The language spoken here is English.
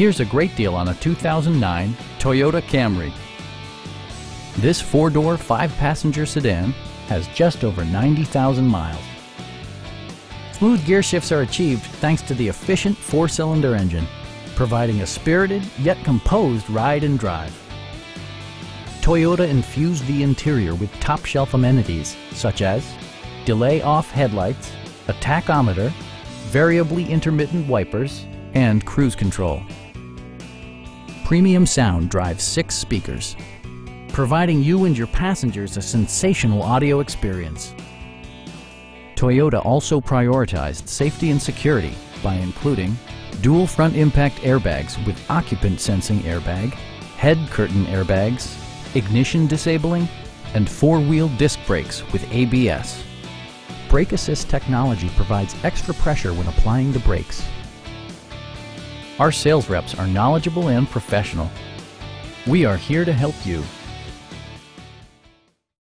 Here's a great deal on a 2009 Toyota Camry. This four-door, five-passenger sedan has just over 90,000 miles. Smooth gear shifts are achieved thanks to the efficient four-cylinder engine, providing a spirited yet composed ride and drive. Toyota infused the interior with top-shelf amenities such as delay-off headlights, a tachometer, variably intermittent wipers, and cruise control. Premium sound drives six speakers, providing you and your passengers a sensational audio experience. Toyota also prioritized safety and security by including dual front impact airbags with occupant sensing airbag, head curtain airbags, ignition disabling, and four-wheel disc brakes with ABS. Brake Assist technology provides extra pressure when applying the brakes. Our sales reps are knowledgeable and professional. We are here to help you